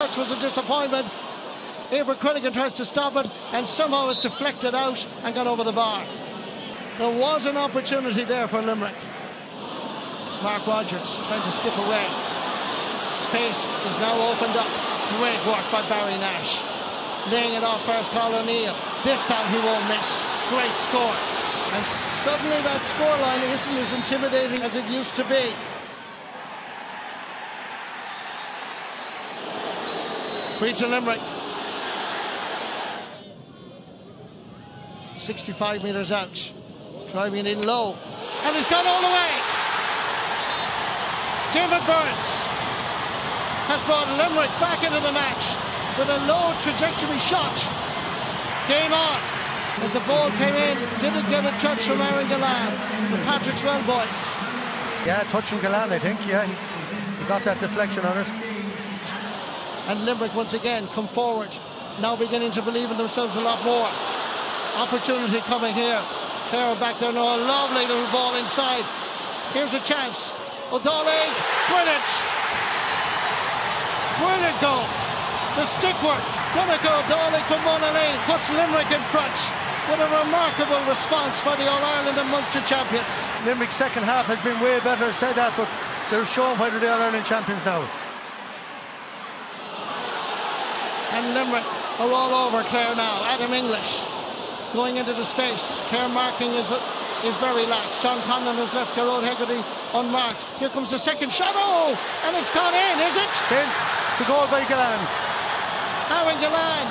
Which was a disappointment. Abercrombie tries to stop it and somehow it's deflected out and gone over the bar. There was an opportunity there for Limerick. Mark Rodgers trying to skip away. Space is now opened up. Great work by Barry Nash. Laying it off first, Cathal O'Neill. This time he won't miss. Great score. And suddenly that scoreline isn't as intimidating as it used to be. To Limerick. 65 metres out. Driving in low. And he's gone all the way. Diarmaid Byrnes has brought Limerick back into the match with a low trajectory shot. Game on. As the ball came in, didn't get a touch from Aaron Gillane, the Patrickswell boys. Yeah, touch from Gillane, I think, yeah. He got that deflection on it. And Limerick once again come forward, now beginning to believe in themselves a lot more. Opportunity coming here. Clare back there now, a lovely little ball inside. Here's a chance. O'Donnell, brilliant. Brilliant goal. The stick work. Donegal O'Donnell from Monaghan puts Limerick in front. What a remarkable response by the All-Ireland and Munster champions. Limerick's second half has been way better, said that, but they're showing why they're the All-Ireland champions now. And Limerick are all over Clare now. Adam English going into the space. Clare marking is is very lax. John Conlon has left Gearóid Hegarty unmarked. Here comes the second shot. Oh, and it's gone in, is it? It's a goal by Gillane. Aaron Gillane.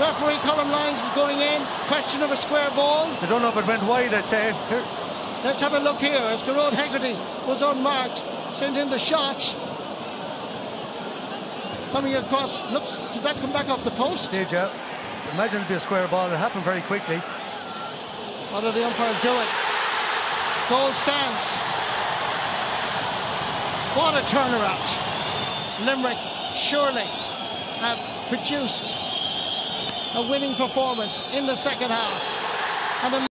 Referee Colin Lyons is going in. Question of a square ball. I don't know if it went wide, I'd say. Here, let's have a look here as Gearóid Hegarty was unmarked. Sent in the shot. Coming across. Looks, did that come back off the post? Did, yeah. Imagine it'd be a square ball. It happened very quickly. What are the umpires doing? Goal stands. What a turnaround. Limerick surely have produced a winning performance in the second half. And